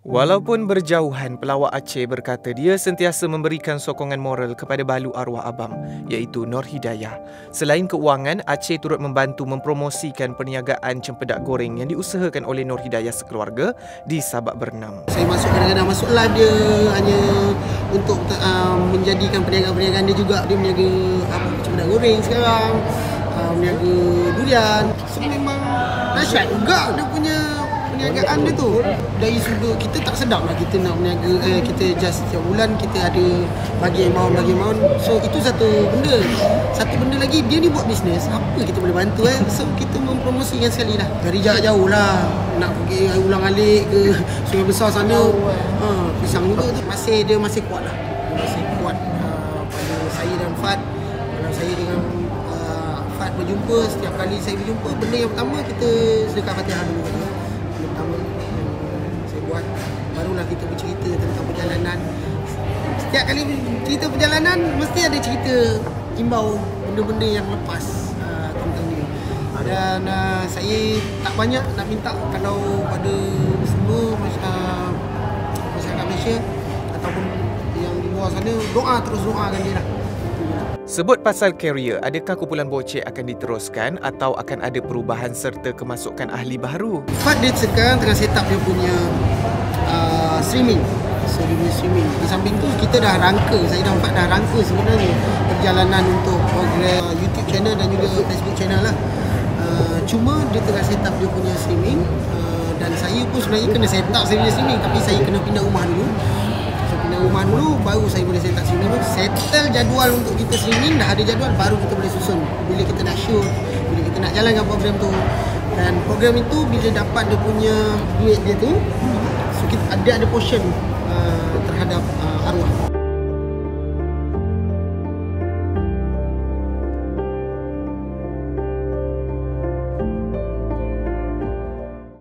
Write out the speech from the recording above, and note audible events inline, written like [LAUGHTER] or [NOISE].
Walaupun berjauhan, pelawak Aceh berkata dia sentiasa memberikan sokongan moral kepada balu arwah abam iaitu Nur Hidayah. Selain keuangan, Aceh turut membantu mempromosikan perniagaan cempedak goreng yang diusahakan oleh Nur Hidayah sekeluarga di Sabak Bernam. Saya masuk kadang-kadang masuk live dia hanya untuk uh, menjadikan perniagaan-perniagaan dia juga dia meniaga apa cempedak goreng sekarang uh, meniaga durian so memang dahsyat juga dia punya perniagaan dia tu. Dari sudut kita tak sedap lah kita nak berniaga eh, kita just setiap bulan kita ada bagi amount bagi amount so itu satu benda. Satu benda lagi dia ni buat bisnes apa kita boleh bantu eh? So kita mempromosikan sekali lah. Dari jauh-jauh lah. Nak pergi ulang alik ke [LAUGHS] sungai besar sana. Ha, pisang juga tu. Masih dia masih kuat lah. Dia masih kuat uh, pada saya dan Fat kalau saya dengan Fat berjumpa setiap kali saya berjumpa benda yang pertama kita sedekah fatihah dulu kita bercerita tentang perjalanan. Setiap kali cerita perjalanan mesti ada cerita imbau benda-benda yang lepas uh, tentang ni dan uh, saya tak banyak nak minta kalau pada semua uh, masyarakat Malaysia ataupun yang di luar sana doa terus doakan dia lah. Sebut pasal carrier, adakah kumpulan bocek akan diteruskan atau akan ada perubahan serta kemasukan ahli baru? Fat dia sekarang tengah set up dia punya uh, streaming So dia punya streaming Di samping tu kita dah rangka Saya dan Fat dah rangka sebenarnya Perjalanan untuk program uh, YouTube channel dan juga Facebook channel lah. Uh, Cuma dia tengah set up dia punya streaming uh, Dan saya pun sebenarnya kena set up saya punya streaming Tapi saya kena pindah rumah dulu. So pindah rumah dulu baru saya boleh set up streaming Settle jadual untuk kita streaming Dah ada jadual baru kita boleh susun. Bila kita nak shoot Bila kita nak jalankan program tu. Dan program itu bila dapat dia punya duit dia tu so kita ada ada portion uh, terhadap uh, arwah